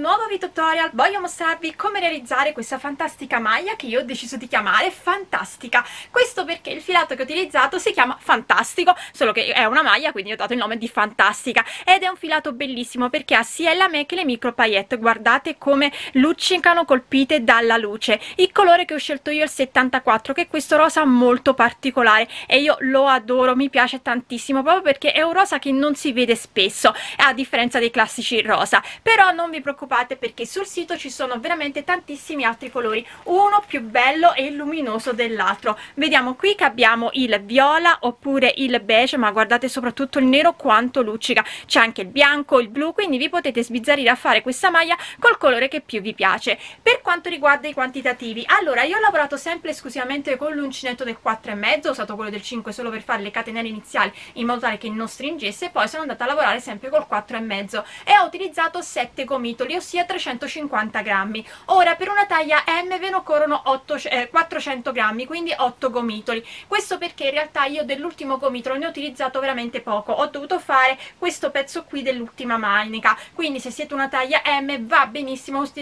nuovi tutorial. Voglio mostrarvi come realizzare questa fantastica maglia che io ho deciso di chiamare Fantastica. Questo perché il filato che ho utilizzato si chiama Fantastico solo che è una maglia quindi ho dato il nome di Fantastica. Ed è un filato bellissimo perché ha sia la me che le micro paillette. Guardate come luccicano colpite dalla luce. Il colore che ho scelto io è il 74 che è questo rosa molto particolare. E io lo adoro mi piace tantissimo proprio perché è un rosa che non si vede spesso a differenza dei classici rosa. Però non vi preoccupate perché sul sito ci sono veramente tantissimi altri colori uno più bello e luminoso dell'altro. Vediamo qui che abbiamo il viola oppure il beige ma guardate soprattutto il nero quanto luccica. C'è anche il bianco il blu quindi vi potete sbizzarrire a fare questa maglia col colore che più vi piace. Per quanto riguarda i quantitativi allora io ho lavorato sempre esclusivamente con l'uncinetto del 4 e mezzo ho usato quello del 5 solo per fare le catenelle iniziali in modo tale che non stringesse poi sono andata a lavorare sempre col 4 e ho utilizzato 7 gomiti gomitoli ossia 350 grammi. Ora per una taglia M ve ne occorrono 8, eh, 400 grammi quindi 8 gomitoli. Questo perché in realtà io dell'ultimo gomitolo ne ho utilizzato veramente poco. Ho dovuto fare questo pezzo qui dell'ultima manica quindi se siete una taglia M va benissimo 8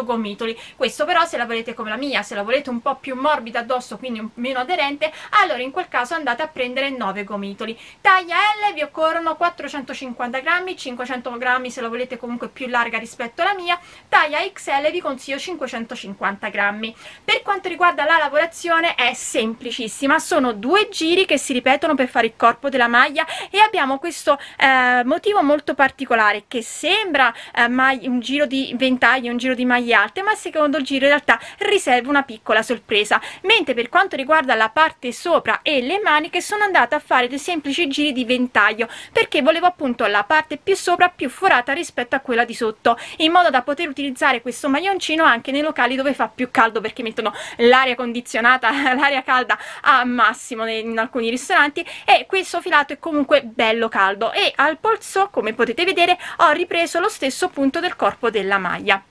eh, gomitoli. Questo però se la volete come la mia se la volete un po' più morbida addosso quindi meno aderente allora in quel caso andate a prendere 9 gomitoli. Taglia L vi occorrono 450 grammi 500 grammi se la volete comunque più larga larga rispetto alla mia taglia XL vi consiglio 550 grammi. Per quanto riguarda la lavorazione è semplicissima. Sono due giri che si ripetono per fare il corpo della maglia e abbiamo questo eh, motivo molto particolare che sembra eh, un giro di ventaglio un giro di maglie alte ma il secondo giro in realtà riserva una piccola sorpresa. Mentre per quanto riguarda la parte sopra e le maniche sono andata a fare dei semplici giri di ventaglio perché volevo appunto la parte più sopra più forata rispetto a quella di sotto in modo da poter utilizzare questo maglioncino anche nei locali dove fa più caldo perché mettono l'aria condizionata, l'aria calda a massimo in alcuni ristoranti e questo filato è comunque bello caldo. E al polso come potete vedere ho ripreso lo stesso punto del corpo della maglia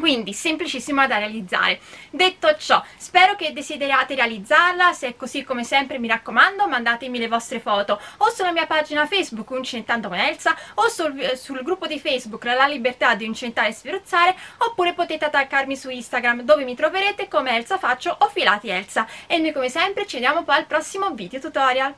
quindi semplicissima da realizzare. Detto ciò spero che desideriate realizzarla. Se è così come sempre mi raccomando mandatemi le vostre foto o sulla mia pagina facebook Uncinettando con Elsa o sul, sul gruppo di facebook La Libertà di Uncinettare e Sferuzzare oppure potete attaccarmi su Instagram dove mi troverete come Elsa Faccio o Filati Elsa. E noi come sempre ci vediamo poi al prossimo video tutorial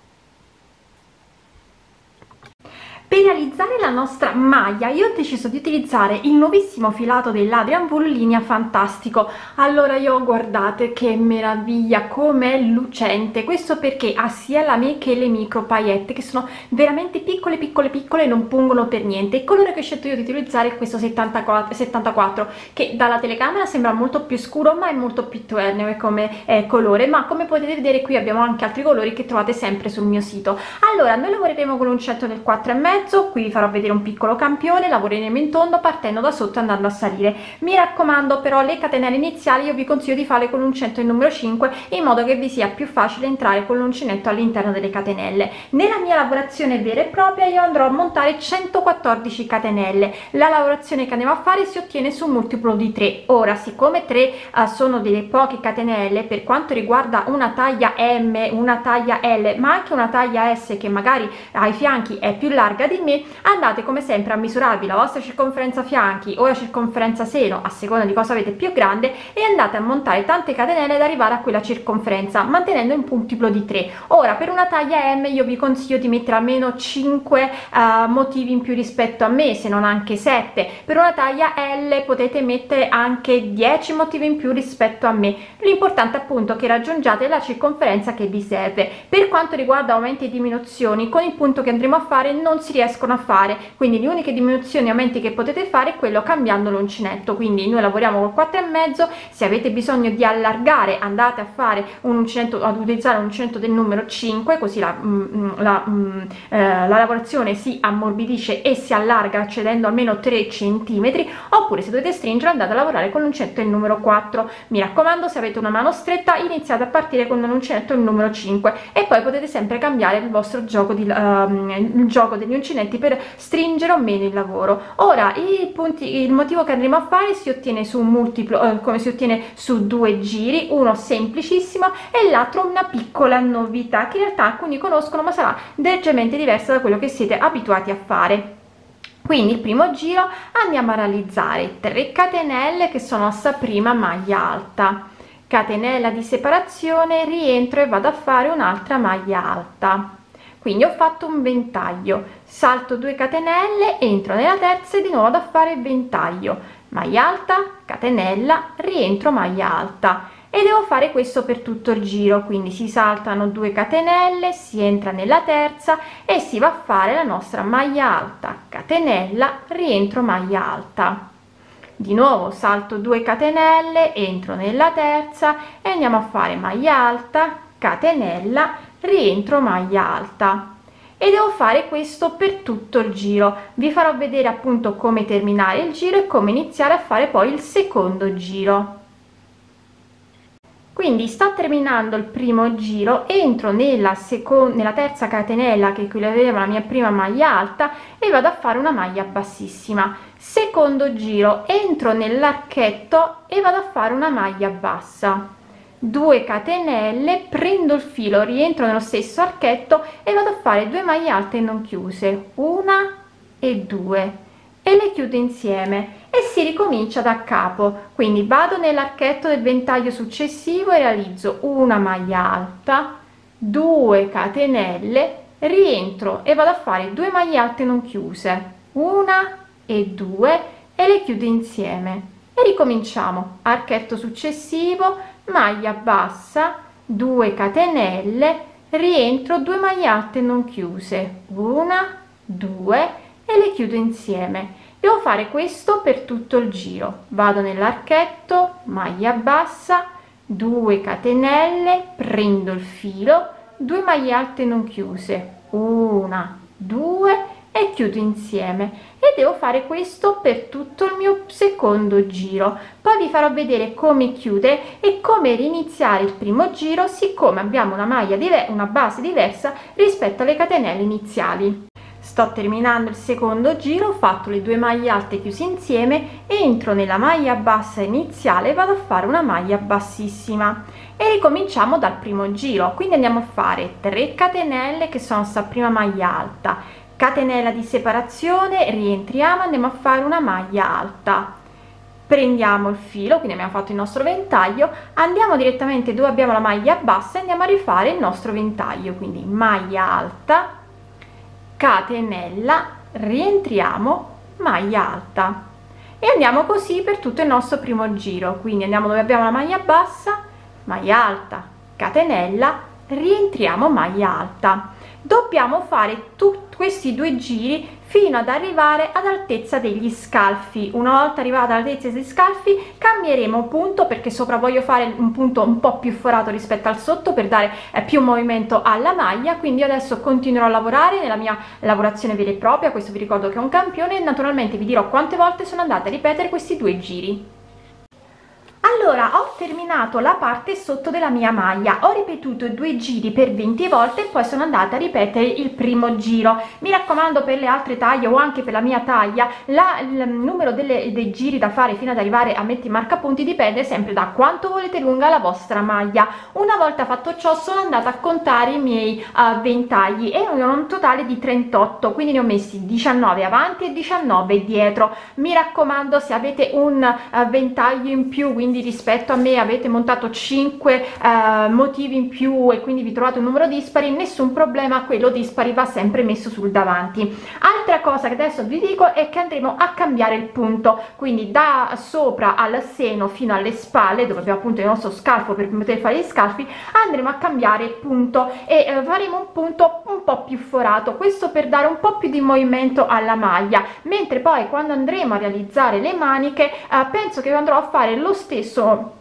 per realizzare la nostra maglia. Io ho deciso di utilizzare il nuovissimo filato dell'Adrian Wool linea Fantastico. Allora io guardate che meraviglia com'è lucente. Questo perché ha sia la me che le micro paillette che sono veramente piccole piccole piccole e non pungono per niente. Il colore che ho scelto io di utilizzare è questo 74, 74 che dalla telecamera sembra molto più scuro ma è molto più tenue come eh, colore. Ma come potete vedere qui abbiamo anche altri colori che trovate sempre sul mio sito. Allora noi lavoreremo con un l'uncetto del 4,5 mezzo qui vi farò vedere un piccolo campione lavoreremo in tondo partendo da sotto e andando a salire. Mi raccomando però le catenelle iniziali io vi consiglio di fare con l'uncinetto il numero 5 in modo che vi sia più facile entrare con l'uncinetto all'interno delle catenelle. Nella mia lavorazione vera e propria io andrò a montare 114 catenelle. La lavorazione che andiamo a fare si ottiene su un multiplo di 3 ora siccome 3 uh, sono delle poche catenelle per quanto riguarda una taglia M una taglia L ma anche una taglia S che magari ai fianchi è più larga di me andate come sempre a misurarvi la vostra circonferenza fianchi o la circonferenza seno a seconda di cosa avete più grande e andate a montare tante catenelle ad arrivare a quella circonferenza mantenendo un multiplo di 3 ora per una taglia M io vi consiglio di mettere almeno 5 uh, motivi in più rispetto a me se non anche 7 per una taglia L potete mettere anche 10 motivi in più rispetto a me. L'importante appunto è che raggiungiate la circonferenza che vi serve. Per quanto riguarda aumenti e diminuzioni con il punto che andremo a fare non si riescono a fare. Quindi le uniche diminuzioni e aumenti che potete fare è quello cambiando l'uncinetto. Quindi noi lavoriamo col 4 e mezzo. Se avete bisogno di allargare andate a fare un uncinetto ad utilizzare un uncinetto del numero 5 così la, mm, mm, la, mm, eh, la lavorazione si ammorbidisce e si allarga cedendo almeno 3 centimetri. Oppure se dovete stringere andate a lavorare con l'uncinetto del numero 4 mi raccomando se avete una mano stretta iniziate a partire con l'uncinetto il numero 5 e poi potete sempre cambiare il vostro gioco di um, il gioco degli uncinetto per stringere o meno il lavoro. Ora i punti il motivo che andremo a fare si ottiene su un multiplo eh, come si ottiene su due giri uno semplicissimo e l'altro una piccola novità che in realtà alcuni conoscono ma sarà leggermente diversa da quello che siete abituati a fare. Quindi il primo giro andiamo a realizzare 3 catenelle che sono sta prima maglia alta. Catenella di separazione rientro e vado a fare un'altra maglia alta quindi ho fatto un ventaglio. Salto 2 catenelle entro nella terza e di nuovo vado a fare ventaglio. Maglia alta catenella rientro maglia alta. E devo fare questo per tutto il giro. Quindi si saltano 2 catenelle si entra nella terza e si va a fare la nostra maglia alta. Catenella rientro maglia alta. Di nuovo salto 2 catenelle entro nella terza e andiamo a fare maglia alta catenella rientro maglia alta. E devo fare questo per tutto il giro. Vi farò vedere appunto come terminare il giro e come iniziare a fare poi il secondo giro. Quindi sto terminando il primo giro entro nella seconda nella terza catenella che equivaleva la mia prima maglia alta e vado a fare una maglia bassissima. Secondo giro entro nell'archetto e vado a fare una maglia bassa 2 catenelle prendo il filo rientro nello stesso archetto e vado a fare due maglie alte non chiuse una e due e le chiudo insieme e si ricomincia da capo. Quindi vado nell'archetto del ventaglio successivo e realizzo una maglia alta 2 catenelle rientro e vado a fare due maglie alte non chiuse una e due e le chiudo insieme. E ricominciamo. Archetto successivo maglia bassa 2 catenelle rientro 2 maglie alte non chiuse una 2 e le chiudo insieme. Devo fare questo per tutto il giro. Vado nell'archetto maglia bassa 2 catenelle prendo il filo 2 maglie alte non chiuse una 2 e chiudo insieme. E devo fare questo per tutto il mio secondo giro. Poi vi farò vedere come chiudere e come riniziare il primo giro siccome abbiamo una maglia una base diversa rispetto alle catenelle iniziali. Sto terminando il secondo giro ho fatto le due maglie alte chiuse insieme entro nella maglia bassa iniziale e vado a fare una maglia bassissima. E ricominciamo dal primo giro. Quindi andiamo a fare 3 catenelle che sono sta prima maglia alta catenella di separazione rientriamo andiamo a fare una maglia alta. Prendiamo il filo quindi abbiamo fatto il nostro ventaglio andiamo direttamente dove abbiamo la maglia bassa andiamo a rifare il nostro ventaglio. Quindi maglia alta catenella rientriamo maglia alta. E andiamo così per tutto il nostro primo giro. Quindi andiamo dove abbiamo la maglia bassa maglia alta catenella rientriamo maglia alta. Dobbiamo fare tutti questi due giri fino ad arrivare ad altezza degli scalfi. Una volta arrivata all'altezza degli scalfi cambieremo punto perché sopra voglio fare un punto un po più forato rispetto al sotto per dare eh, più movimento alla maglia. Quindi adesso continuerò a lavorare nella mia lavorazione vera e propria. Questo vi ricordo che è un campione. E naturalmente vi dirò quante volte sono andata a ripetere questi due giri allora ho terminato la parte sotto della mia maglia. Ho ripetuto due giri per 20 volte e poi sono andata a ripetere il primo giro. Mi raccomando per le altre taglie o anche per la mia taglia la, il numero delle, dei giri da fare fino ad arrivare a metti marca punti dipende sempre da quanto volete lunga la vostra maglia. Una volta fatto ciò sono andata a contare i miei uh, ventagli e un totale di 38 quindi ne ho messi 19 avanti e 19 dietro. Mi raccomando se avete un uh, ventaglio in più quindi rispetto a me avete montato 5 eh, motivi in più e quindi vi trovate un numero dispari nessun problema quello dispari va sempre messo sul davanti. Altra cosa che adesso vi dico è che andremo a cambiare il punto quindi da sopra al seno fino alle spalle dove abbiamo appunto il nostro scalfo per poter fare gli scalfi andremo a cambiare il punto e eh, faremo un punto un po più forato questo per dare un po più di movimento alla maglia. Mentre poi quando andremo a realizzare le maniche eh, penso che andrò a fare lo stesso stesso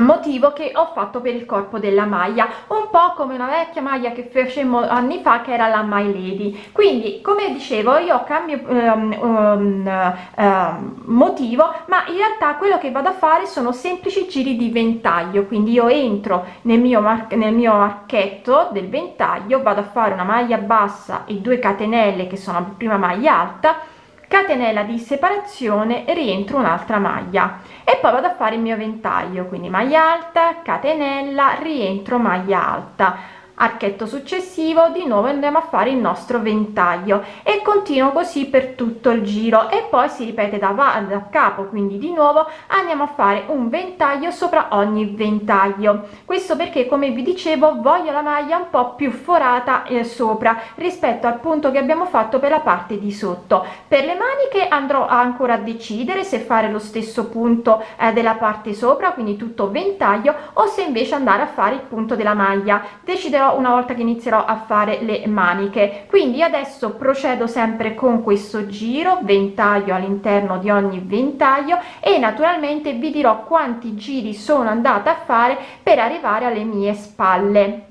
motivo che ho fatto per il corpo della maglia un po' come una vecchia maglia che facemmo anni fa che era la My Lady. Quindi come dicevo io cambio um, um, um, motivo ma in realtà quello che vado a fare sono semplici giri di ventaglio. Quindi io entro nel mio, nel mio archetto del ventaglio vado a fare una maglia bassa e due catenelle che sono la prima maglia alta catenella di separazione rientro un'altra maglia. E poi vado a fare il mio ventaglio quindi maglia alta catenella rientro maglia alta archetto successivo di nuovo andiamo a fare il nostro ventaglio. E continuo così per tutto il giro. E poi si ripete da, da capo quindi di nuovo andiamo a fare un ventaglio sopra ogni ventaglio. Questo perché come vi dicevo voglio la maglia un po più forata eh, sopra rispetto al punto che abbiamo fatto per la parte di sotto. Per le maniche andrò ancora a decidere se fare lo stesso punto eh, della parte sopra quindi tutto ventaglio o se invece andare a fare il punto della maglia. Deciderò una volta che inizierò a fare le maniche. Quindi adesso procedo sempre con questo giro ventaglio all'interno di ogni ventaglio e naturalmente vi dirò quanti giri sono andata a fare per arrivare alle mie spalle.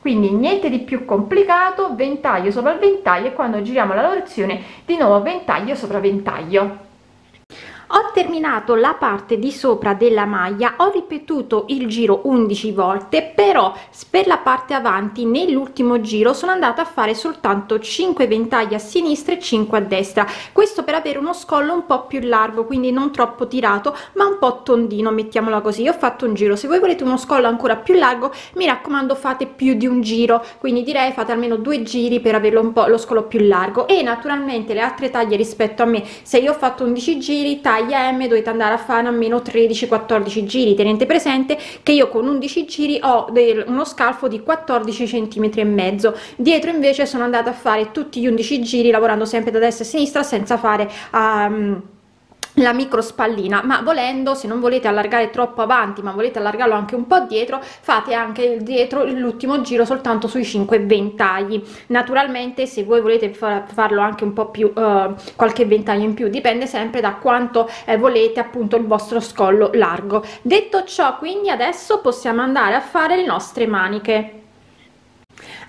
Quindi niente di più complicato ventaglio sopra il ventaglio e quando giriamo la lavorazione di nuovo ventaglio sopra ventaglio ho terminato la parte di sopra della maglia ho ripetuto il giro 11 volte però per la parte avanti nell'ultimo giro sono andata a fare soltanto 5 ventagli a sinistra e 5 a destra. Questo per avere uno scollo un po più largo quindi non troppo tirato ma un po tondino mettiamola così. Ho fatto un giro. Se voi volete uno scollo ancora più largo mi raccomando fate più di un giro. Quindi direi fate almeno due giri per averlo un po lo scollo più largo. E naturalmente le altre taglie rispetto a me. Se io ho fatto 11 giri taglia taglia M dovete andare a fare almeno 13-14 giri. Tenete presente che io con 11 giri ho del, uno scalfo di 14 centimetri e mezzo. Dietro invece sono andata a fare tutti gli 11 giri lavorando sempre da destra a sinistra senza fare um, la micro spallina ma volendo se non volete allargare troppo avanti ma volete allargarlo anche un po dietro fate anche dietro l'ultimo giro soltanto sui 5 ventagli. Naturalmente se voi volete farlo anche un po più uh, qualche ventaglio in più dipende sempre da quanto eh, volete appunto il vostro scollo largo. Detto ciò quindi adesso possiamo andare a fare le nostre maniche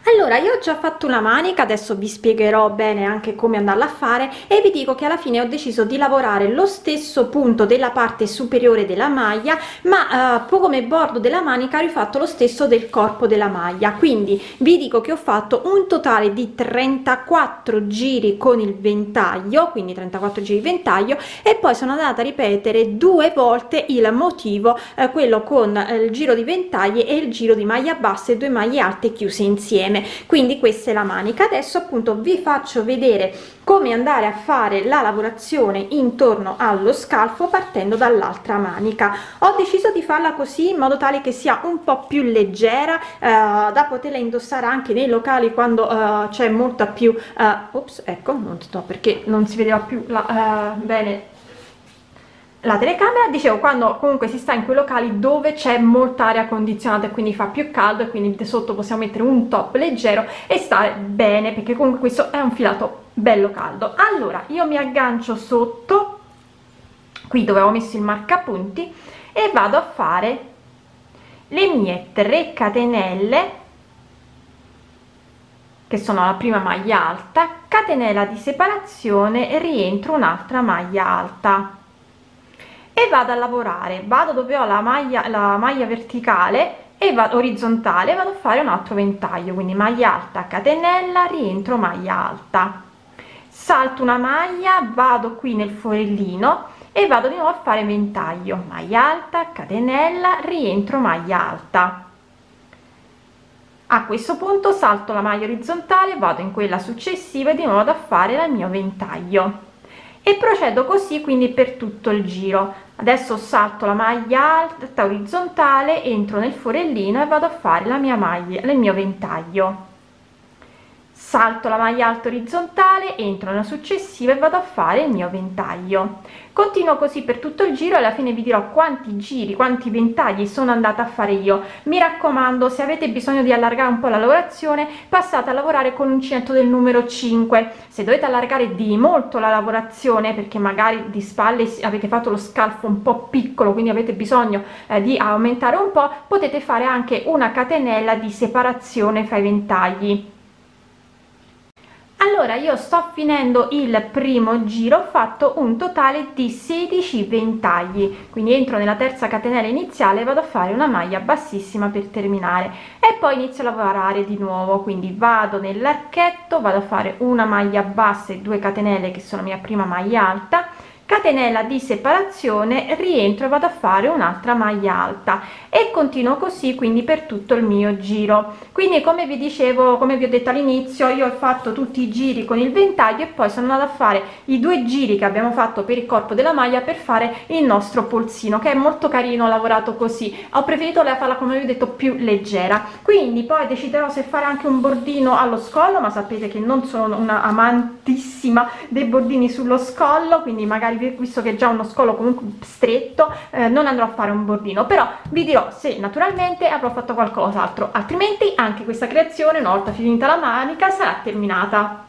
allora io ho già fatto una manica adesso vi spiegherò bene anche come andarla a fare e vi dico che alla fine ho deciso di lavorare lo stesso punto della parte superiore della maglia ma eh, come bordo della manica ho rifatto lo stesso del corpo della maglia. Quindi vi dico che ho fatto un totale di 34 giri con il ventaglio quindi 34 giri ventaglio e poi sono andata a ripetere due volte il motivo eh, quello con eh, il giro di ventagli e il giro di maglia bassa e due maglie alte chiuse insieme insieme quindi questa è la manica. Adesso appunto vi faccio vedere come andare a fare la lavorazione intorno allo scalfo partendo dall'altra manica. Ho deciso di farla così in modo tale che sia un po più leggera eh, da poterla indossare anche nei locali quando eh, c'è molta più eh, ops ecco non sto perché non si vedeva più la, eh, bene la telecamera dicevo quando comunque si sta in quei locali dove c'è molta aria condizionata e quindi fa più caldo e quindi sotto possiamo mettere un top leggero e stare bene perché comunque questo è un filato bello caldo. Allora io mi aggancio sotto qui dove ho messo il marcapunti e vado a fare le mie 3 catenelle che sono la prima maglia alta catenella di separazione e rientro un'altra maglia alta e vado a lavorare. Vado dove ho la maglia la maglia verticale e vado orizzontale vado a fare un altro ventaglio quindi maglia alta catenella rientro maglia alta. Salto una maglia vado qui nel forellino e vado di nuovo a fare ventaglio. Maglia alta catenella rientro maglia alta. A questo punto salto la maglia orizzontale vado in quella successiva e di nuovo vado a fare il mio ventaglio e procedo così quindi per tutto il giro. Adesso salto la maglia alta orizzontale entro nel forellino e vado a fare la mia maglia il mio ventaglio salto la maglia alta orizzontale entro nella successiva e vado a fare il mio ventaglio. Continuo così per tutto il giro e alla fine vi dirò quanti giri quanti ventagli sono andata a fare io. Mi raccomando se avete bisogno di allargare un po la lavorazione passate a lavorare con l'uncinetto del numero 5 se dovete allargare di molto la lavorazione perché magari di spalle avete fatto lo scalfo un po piccolo quindi avete bisogno eh, di aumentare un po potete fare anche una catenella di separazione fra i ventagli allora io sto finendo il primo giro ho fatto un totale di 16 ventagli. Quindi entro nella terza catenella iniziale vado a fare una maglia bassissima per terminare. E poi inizio a lavorare di nuovo. Quindi vado nell'archetto vado a fare una maglia bassa e due catenelle che sono mia prima maglia alta catenella di separazione rientro e vado a fare un'altra maglia alta. E continuo così quindi per tutto il mio giro. Quindi come vi dicevo come vi ho detto all'inizio io ho fatto tutti i giri con il ventaglio e poi sono andata a fare i due giri che abbiamo fatto per il corpo della maglia per fare il nostro polsino che è molto carino lavorato così. Ho preferito la farla come vi ho detto più leggera quindi poi deciderò se fare anche un bordino allo scollo ma sapete che non sono una amantissima dei bordini sullo scollo quindi magari visto che è già uno scollo comunque stretto eh, non andrò a fare un bordino. Però vi dirò se naturalmente avrò fatto qualcos'altro altrimenti anche questa creazione una volta finita la manica sarà terminata